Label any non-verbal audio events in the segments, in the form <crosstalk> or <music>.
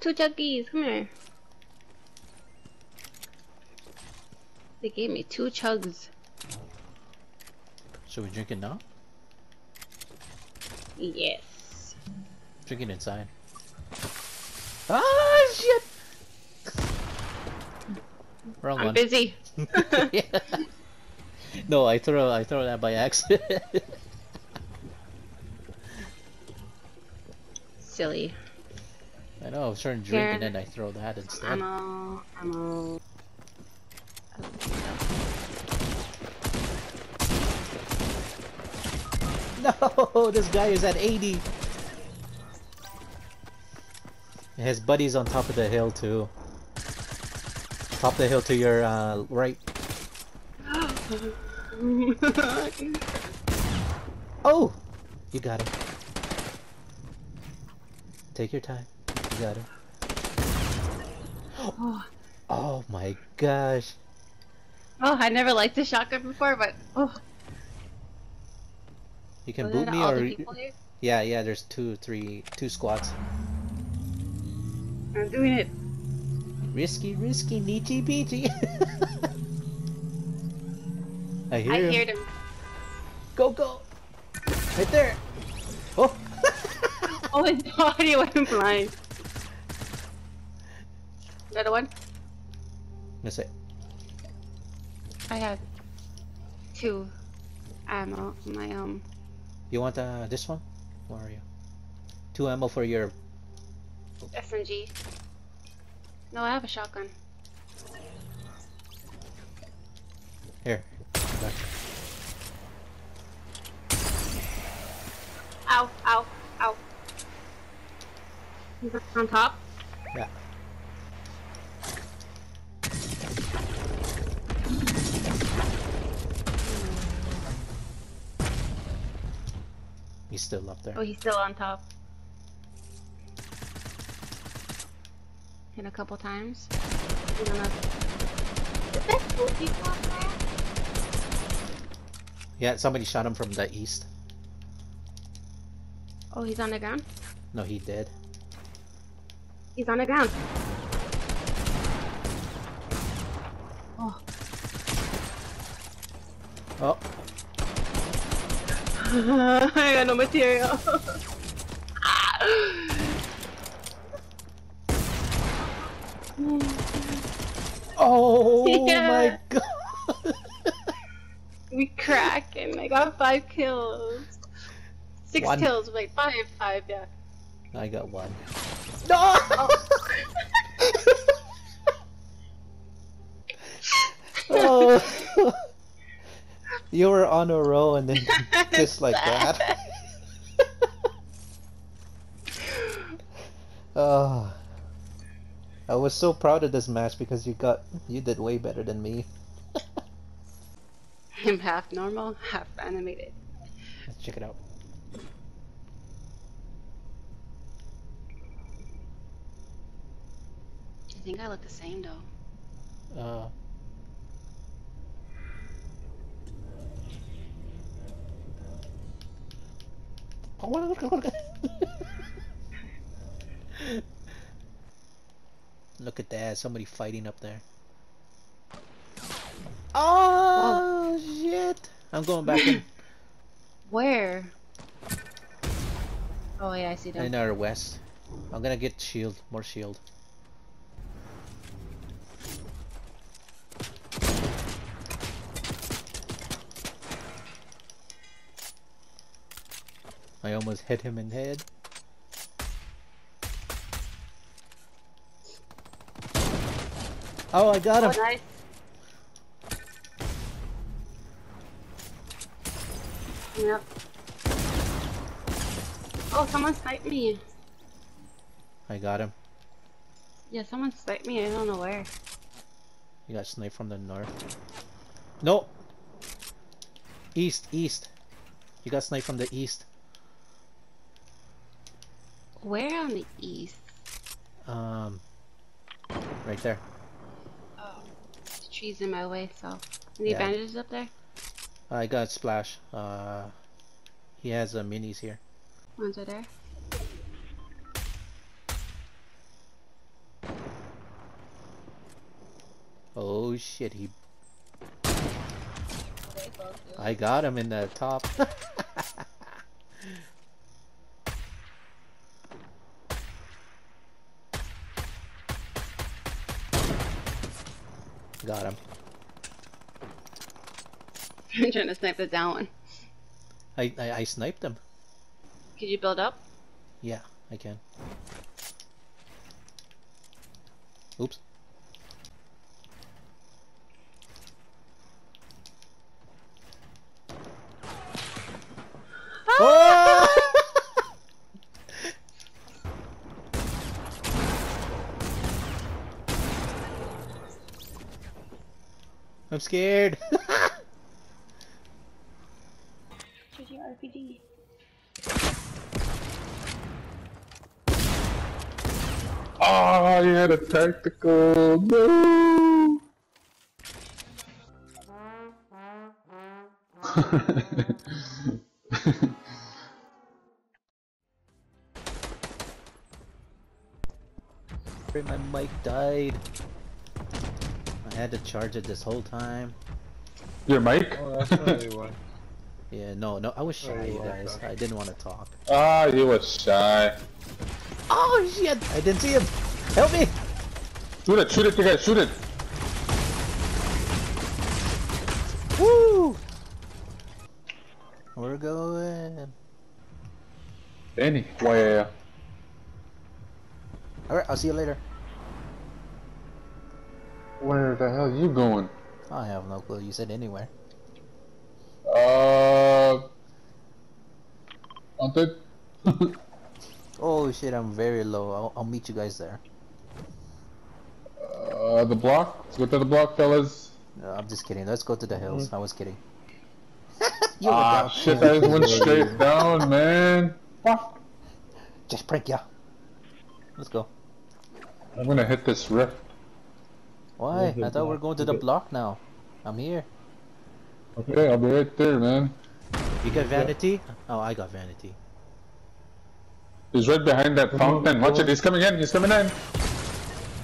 There's two chuggies. Come here. They gave me two chugs. Should we drink it now? Yes. Drink it inside. Ah shit! Wrong I'm one. busy. <laughs> Yeah. No, I throw I throw that by accident. <laughs> Silly. I know I was trying to drink Here. and then I throw that instead. Ammo. Ammo. No, <laughs> this guy is at 80. His buddy's on top of the hill too. Top of the hill to your uh, right. <laughs> Oh, you got him. Take your time. Got him. oh, Oh my gosh. Oh, I never liked the shotgun before, but oh, You can boot me or yeah, yeah. There's two, three, two squads. I'm doing it. Risky, risky, neaty beachy. <laughs> I hear I him. heard him. Go, go! Right there! Oh! <laughs> Oh, his body went Another one? Miss it. I have two ammo my um. You want uh, this one? Where are you? Two ammo for your. SMG. No, I have a shotgun. Here. Back. Ow, ow, ow. He's on top. He's still up there. Oh, he's still on top. Hit a couple times. He's on the... Is that two people up there? Yeah, somebody shot him from the east. Oh, he's on the ground? No, he did. He's on the ground. Oh. Oh, I got no material. oh <laughs> Yeah. my god! we cracking. I got five kills. Six One. kills, wait, five, five, yeah. I got one. No! oh. <laughs> <laughs> oh. You were on a roll and then <laughs> just like that. oh. <laughs> I was so proud of this match because you got you did way better than me. <laughs> I'm half normal, half animated. Let's check it out. I think I look the same though. Uh <laughs> Look at that, somebody fighting up there. Oh, oh. shit! I'm going back in, <laughs> Where? Oh yeah, I see them. in our west. I'm gonna get shield, more shield. I almost hit him in the head. Oh, I got him! Oh, nice. Yep. Oh, someone sniped me. I got him. Yeah, someone sniped me. I don't know where. You got sniped from the north. No! East, east. You got sniped from the east. Where on the east? Um, right there. Oh, the tree's in my way, so. Any yeah. bandages up there? I got Splash. Uh, he has uh, minis here. Ones are there. Oh shit, he... I got him in the top. <laughs> got him. <laughs> I'm trying to snipe the down one. I, I I sniped him. Could you build up? Yeah, I can. Oops. Oh! I'm scared. RPG. Oh, you had a tactical. No. My mic died. I had to charge it this whole time. Your mic? Oh, that's probably why. <laughs> Yeah, no, no, I was Oh, shy, you guys. okay. I didn't want to talk. Ah, you were shy. Oh shit! I didn't see him. Help me! Shoot it, shoot it, you guys, shoot it. Woo! We're going. Danny. Why, yeah, yeah. All right, I'll see you later. Where the hell are you going? I have no clue. You said anywhere. Uh. Haunted? <laughs> Oh shit! I'm very low. I'll, I'll meet you guys there. uh, the block? Let's go to the block, fellas. No, I'm just kidding. Let's go to the hills. I was kidding. <laughs> you Ah, shit, I just went straight down, man. Fuck. Just prank ya. Let's go. I'm gonna hit this rift. Why? I thought we we're going to the block now. I'm here. Okay, I'll be right there, man. You got vanity? Oh, I got vanity. He's right behind that fountain. Watch it, he's coming in, he's coming in.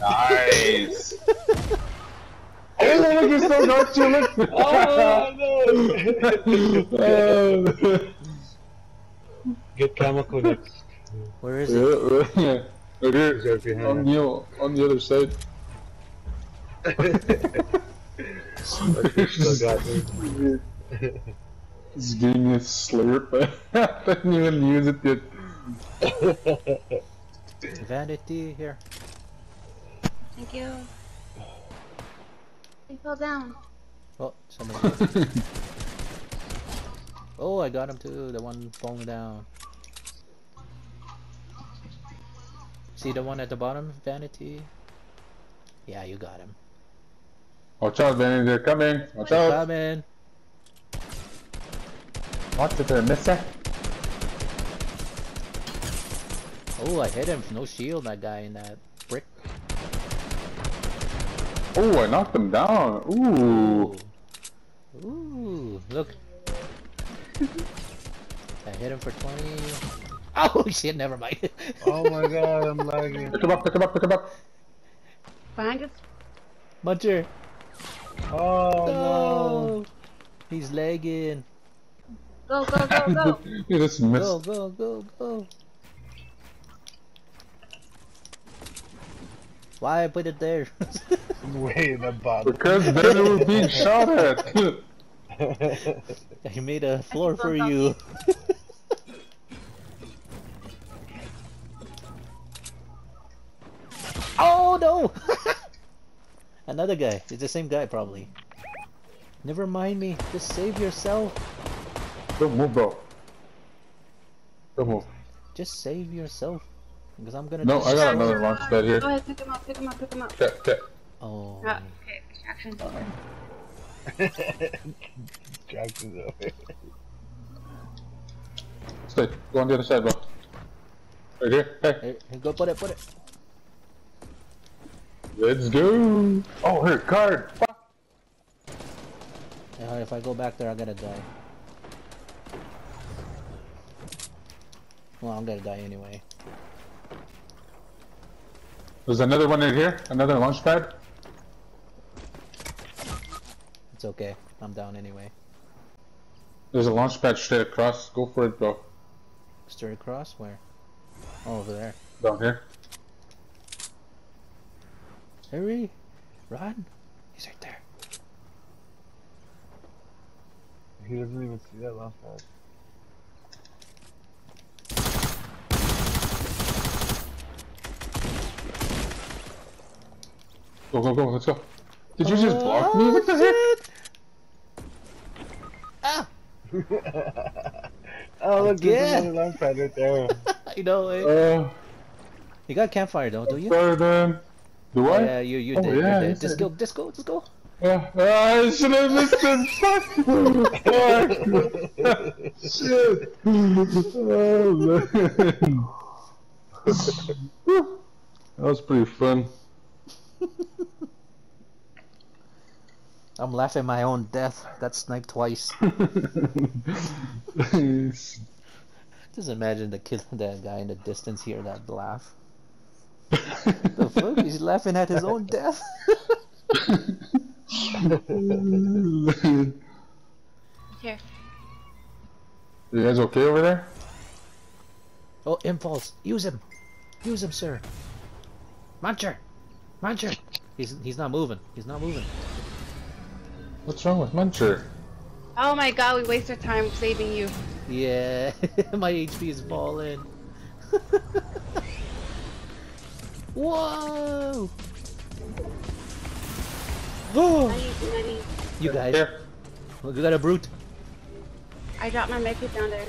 Nice. <laughs> <laughs> oh, look, he still got you. Look. <laughs> Oh, Oh. Get chemical next. Where is it? Yeah, yeah. Right here, He's right behind on us. the, on the other side. Still got me. He's giving me a slurp. <laughs> I didn't even use it yet. Vanity here. Thank you. He fell down. Oh, somebody. <laughs> oh, I got him too. The one falling down. See the one at the bottom, vanity. Yeah, you got him. Oh, Watch out, Benny, they're coming. Watch out. Coming. Watch it there, mister. Oh, I hit him. No shield. That guy in that brick. Oh, I knocked him down. Ooh. Ooh. Ooh, look. I hit him for 20. Oh <laughs> shit, never mind. Oh my god, I'm lagging. Pick him up, pick him up, pick him up. Behind us. Muncher. Oh No. He's lagging. Go, go, go, go. <laughs> you just missed. Go, go, go, go. Why I put it there? <laughs> Way in the bottom. Because Benny was being shot at. <laughs> I made a floor for you. Another guy. It's the same guy probably. Never mind me. Just save yourself. Don't move, bro. Don't move. Just save yourself. Because I'm gonna. No, I got another launch pad here. Go ahead, pick him up, pick him up, pick him up. Okay, okay. Oh. Ah, okay, distraction. Jackson's over. <laughs> Stay. Go on the other side, bro. Right here. Hey, Here, here, go put it, put it. Let's go. Oh, here, card. Fuck. Yeah, if I go back there, I'm gonna die. Well, I'm gonna die anyway. There's another one in here. Another launch pad. It's okay. I'm down anyway. There's a launch pad straight across. Go for it, bro. Straight across? Where? Oh, over there. Down here. Hurry! Run! He's right there. He doesn't even see that last part. Go, go, go. Let's go. Did you just block me? What the heck? Ah! <laughs> oh, look, Again. there's another launch pad right there. <laughs> I know it. Uh, You got campfire though, don't you? sorry, then. Do I? Yeah, you you Oh, did. you yeah, did. Just go, just go, just go. Uh, I should have missed it. <laughs> Fuck. Fuck. Shit. <laughs> Oh, man. <laughs> that was pretty fun. I'm laughing my own death. That sniped twice. Just imagine the kid, that guy in the distance here that laugh. The fuck? He's laughing at his own death. Here. you guys okay over there? oh, impulse. Use him. Use him, sir. Muncher. Muncher. He's he's not moving. He's not moving. What's wrong with Muncher? Oh my god, we wasted time saving you. Yeah, <laughs> my HP is falling. <laughs> Whoa! Oh, you guys, Here. look, we got a brute. I dropped my medkit down there.